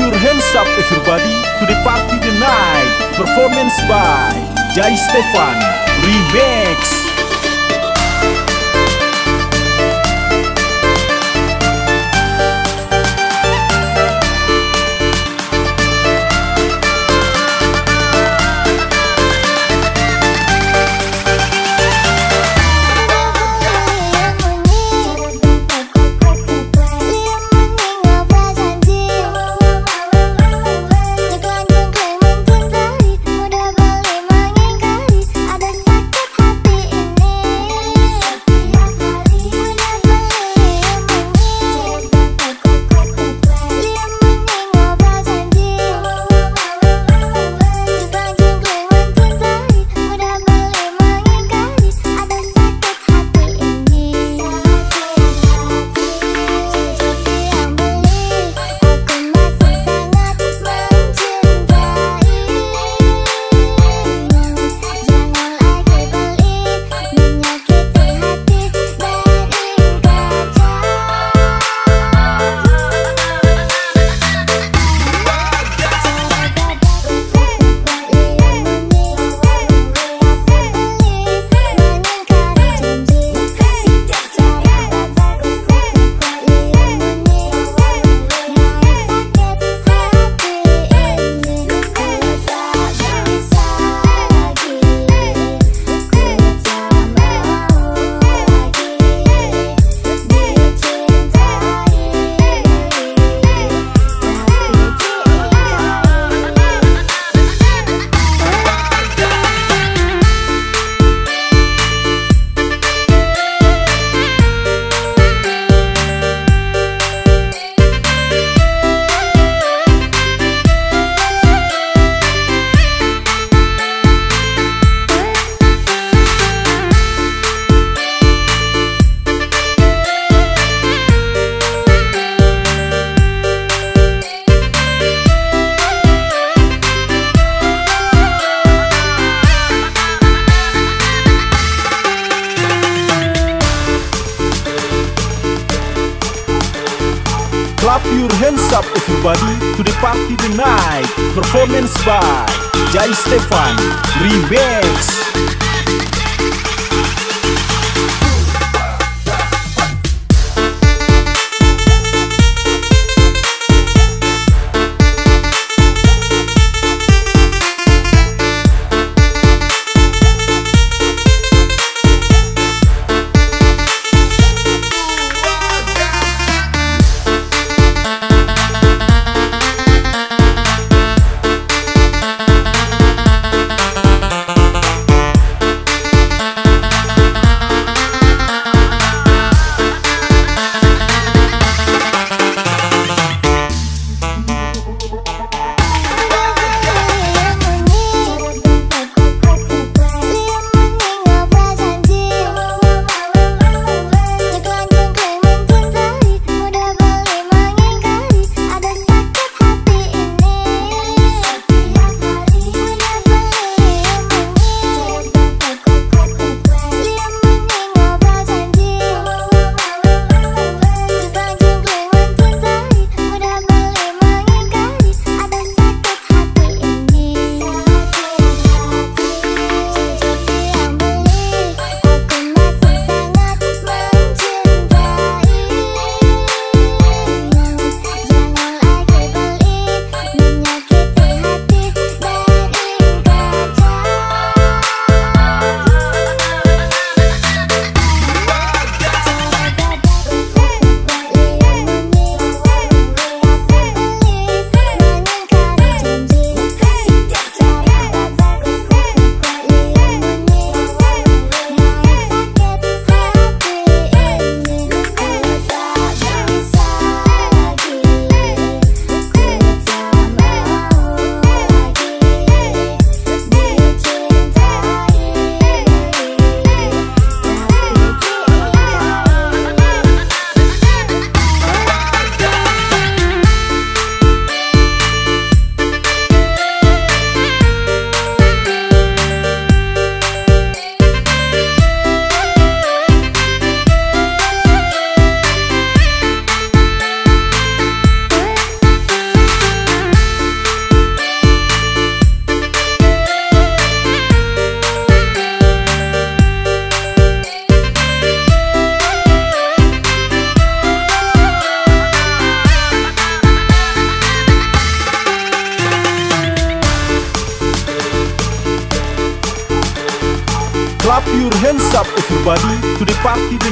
your hands up everybody to the party tonight. Performance by Jai Stefan Remix.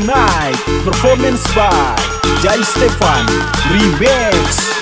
Tonight Performance by Jai Stefan Remix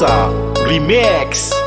Salsa Remix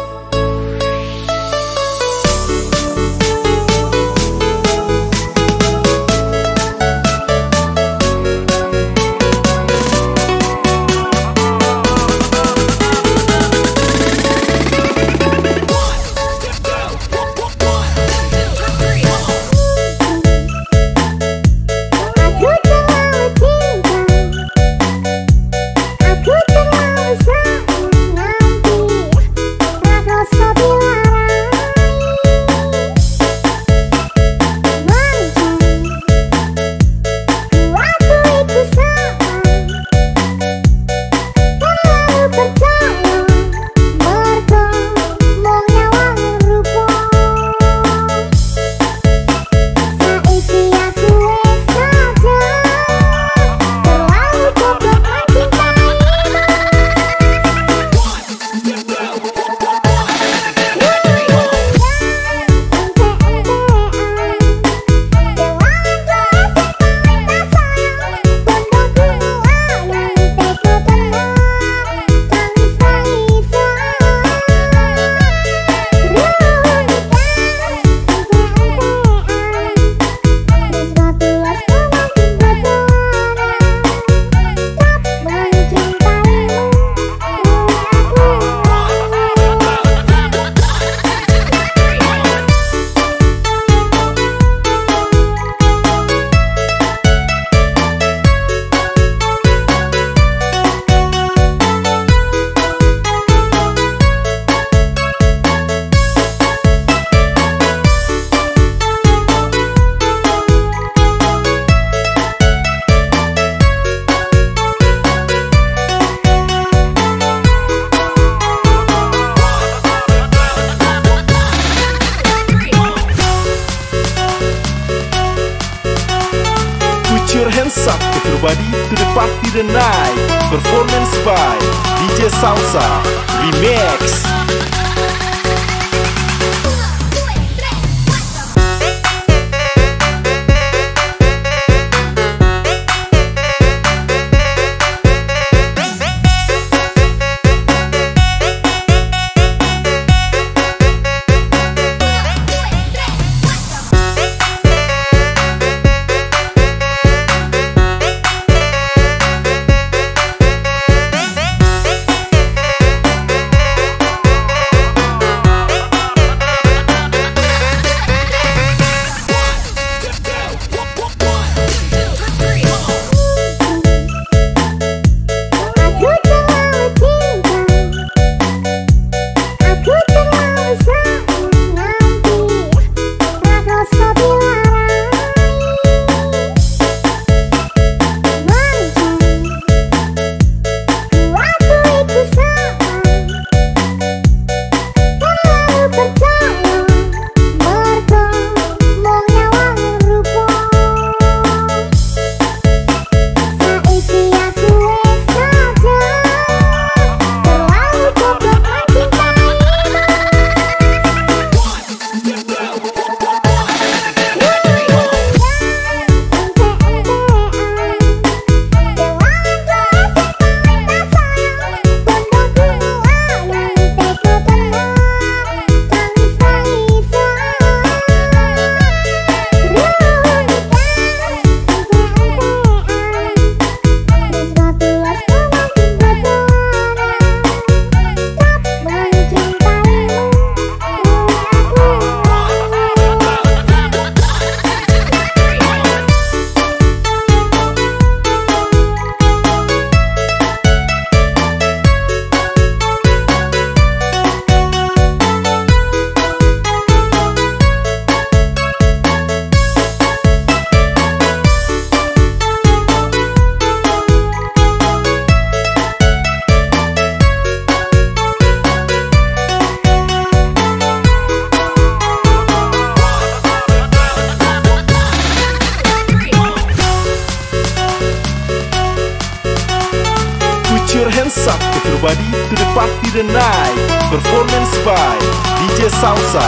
the night. Performance by DJ Salsa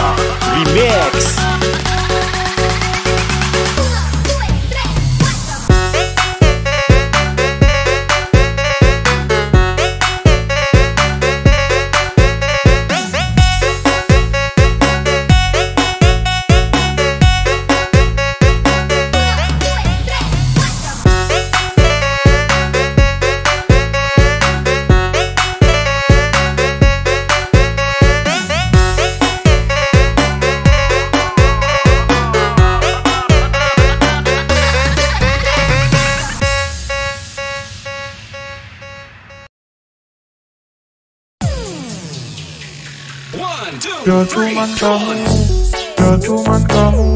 Remix Kamu Ya cuman kamu Ya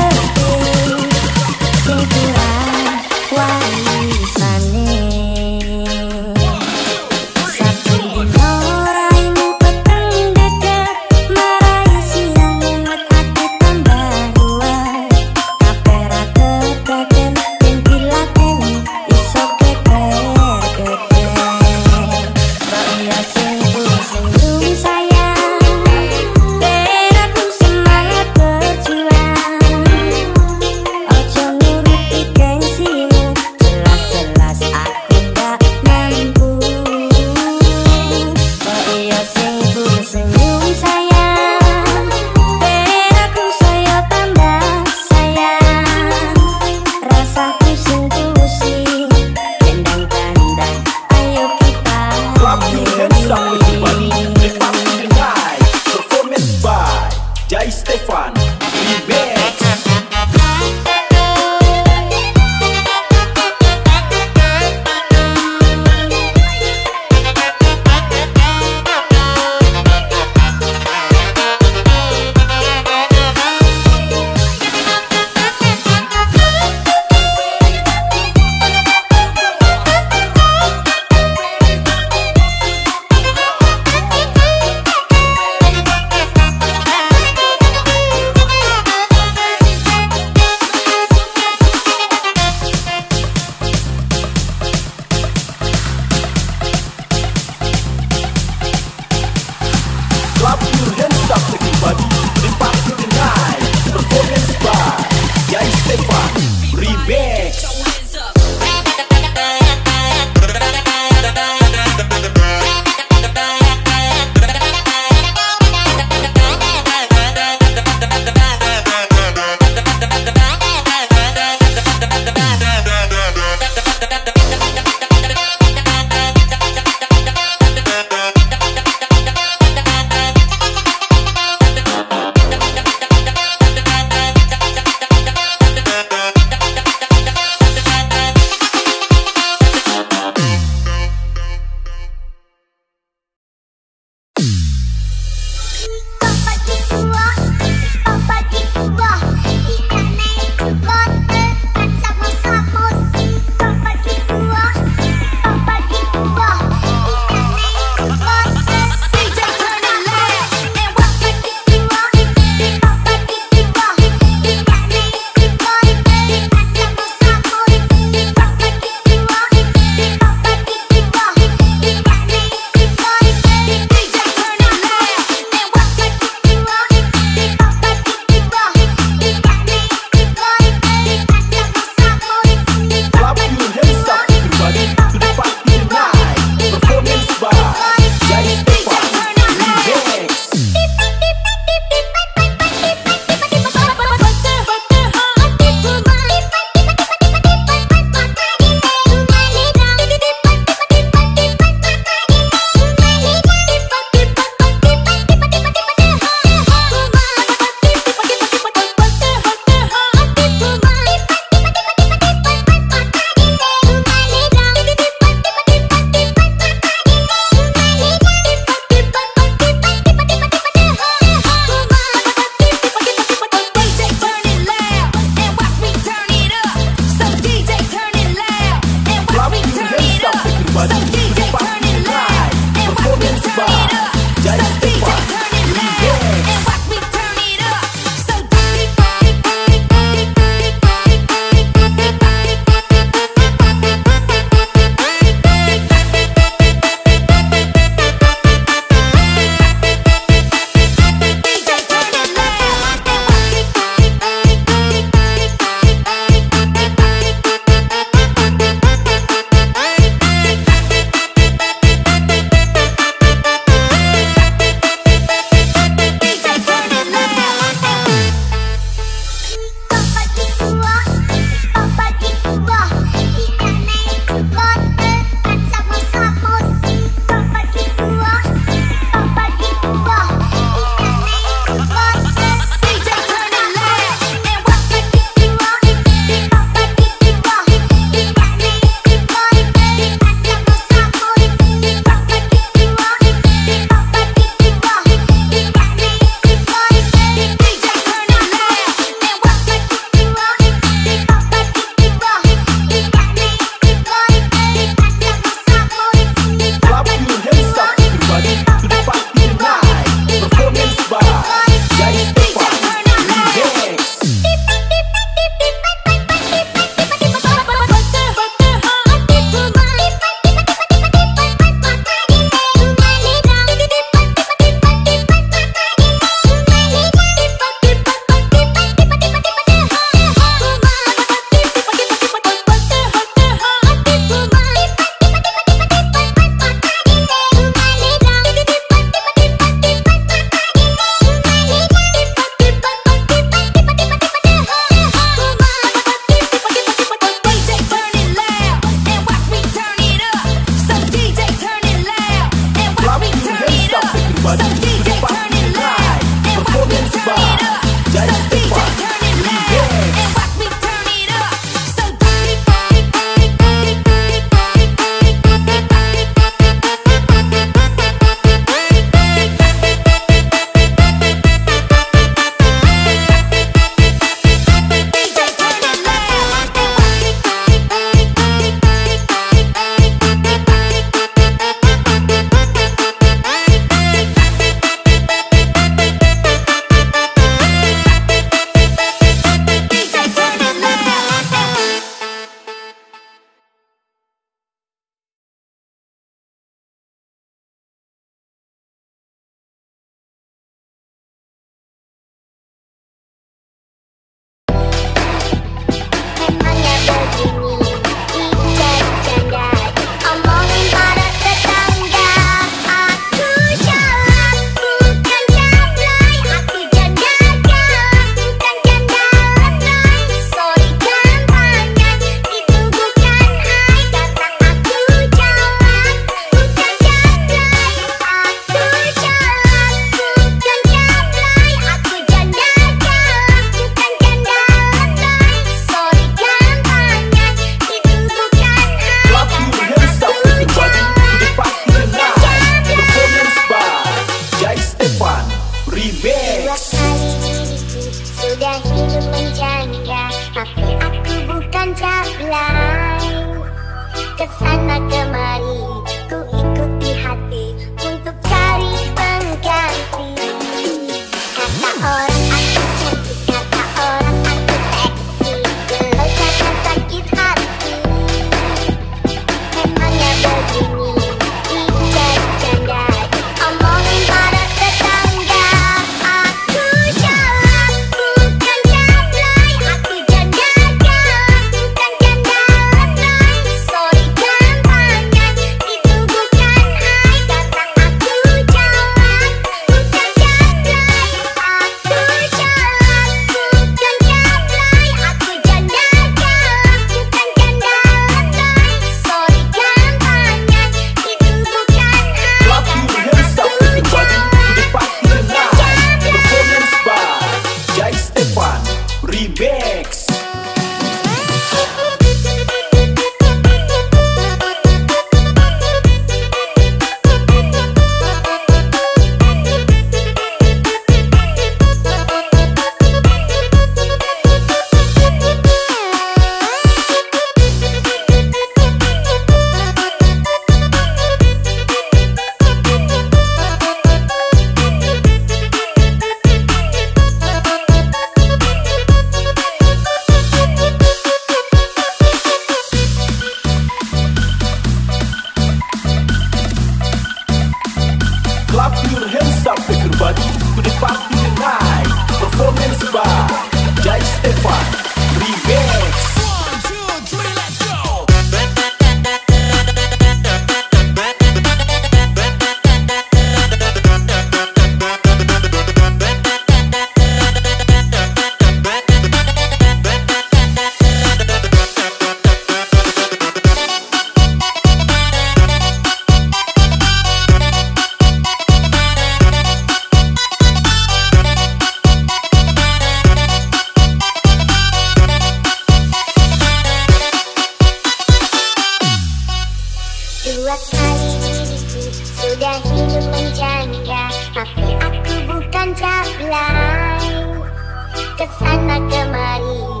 ke sana kemari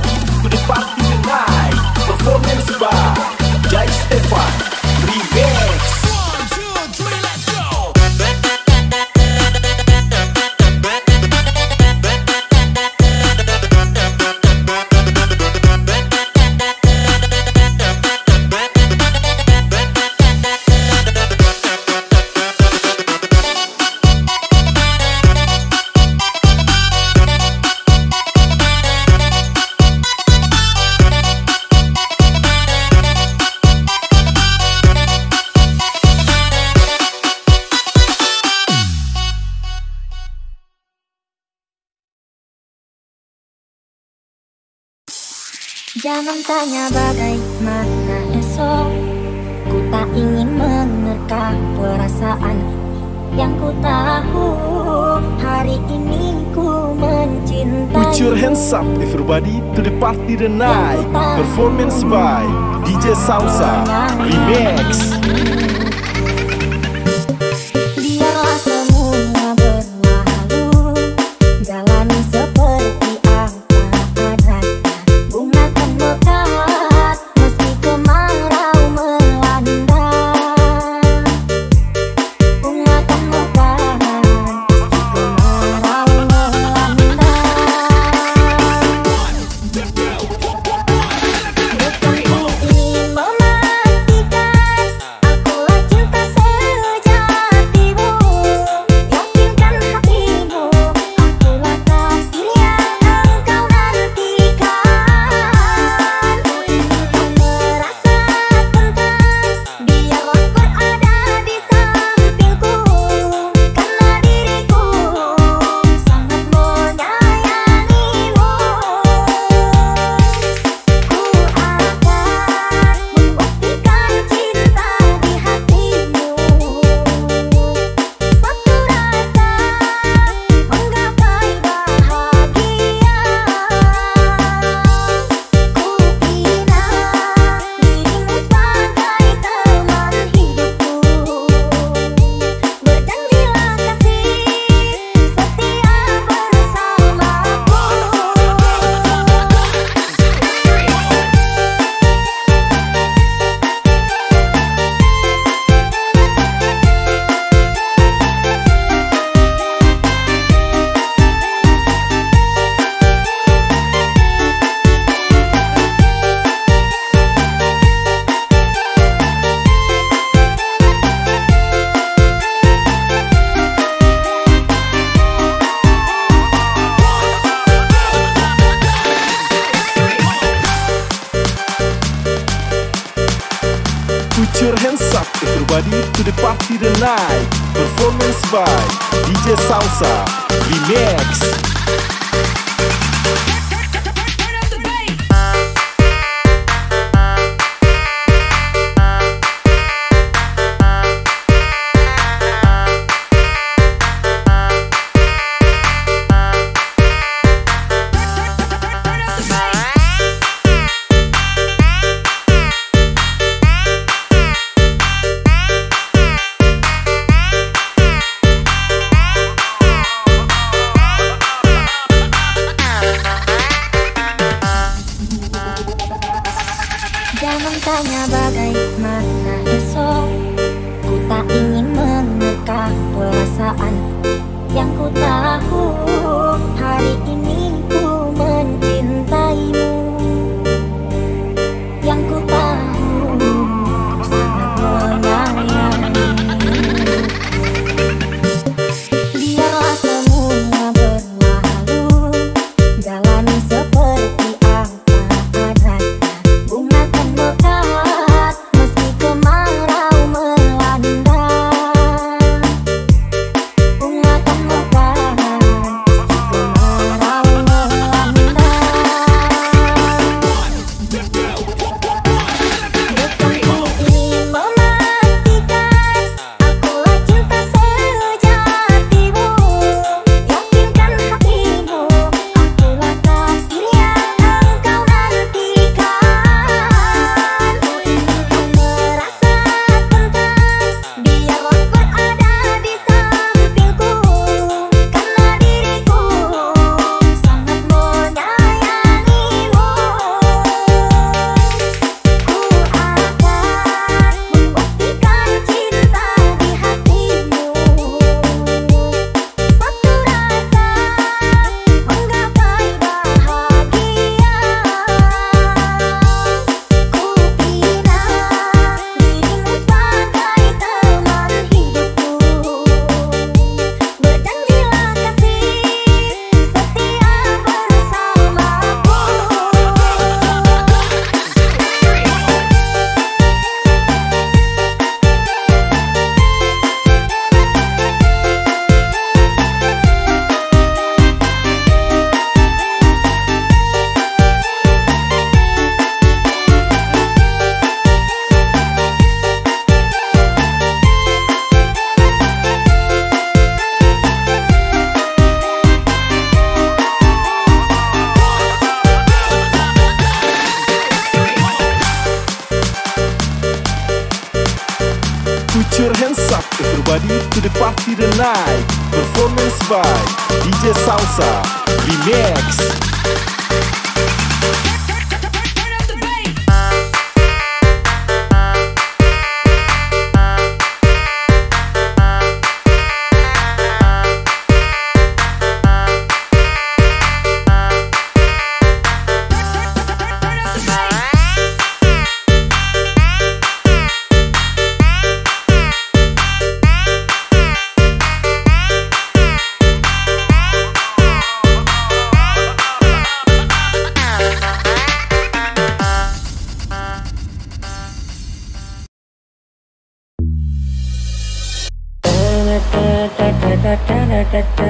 God. Tanya bagaimana esok? Ku tak ingin menerka perasaan Yang ku tahu. Hari ini ku mencintai. Put your hands up everybody To the party tonight.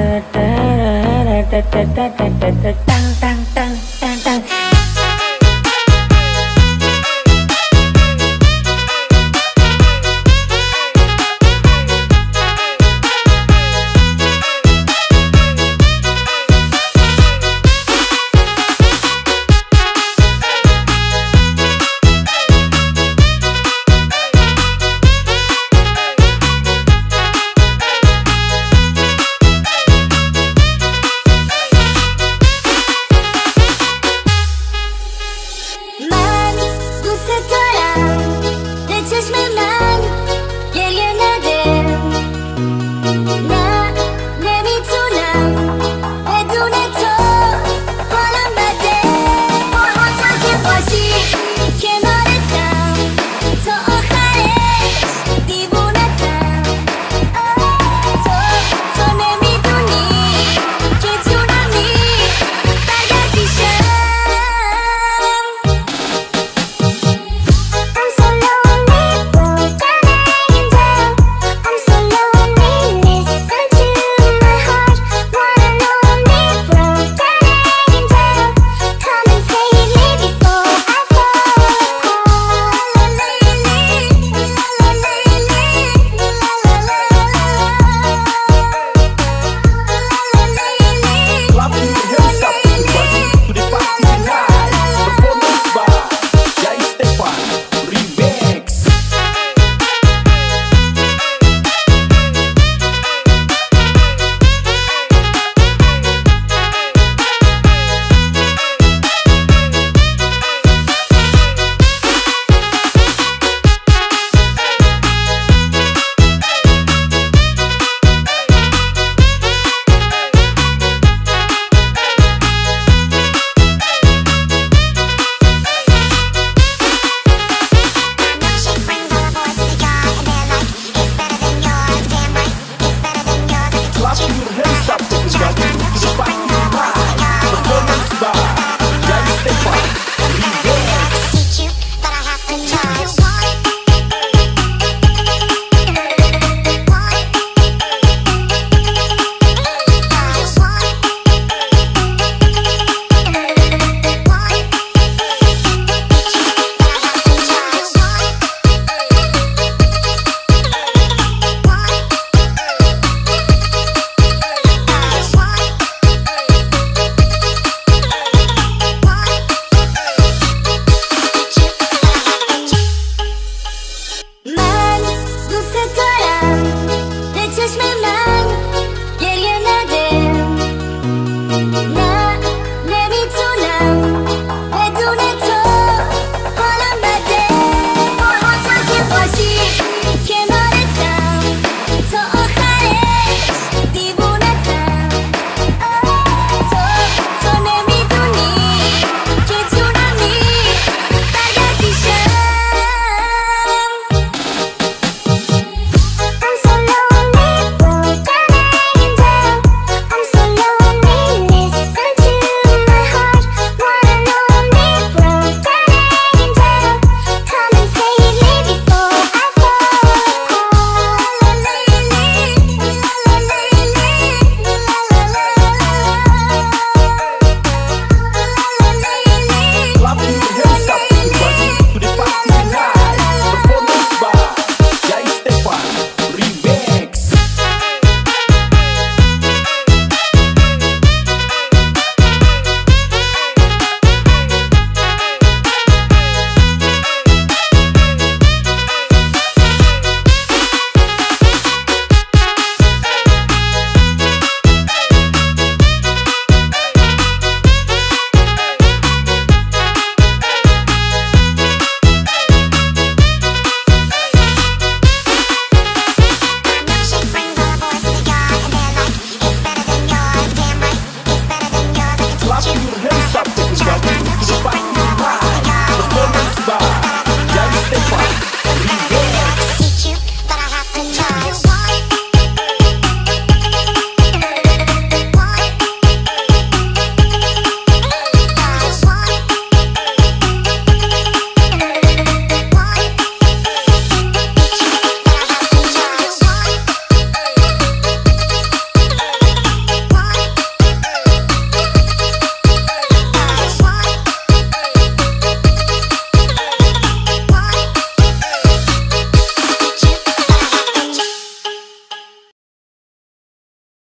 Manis sekarang Let's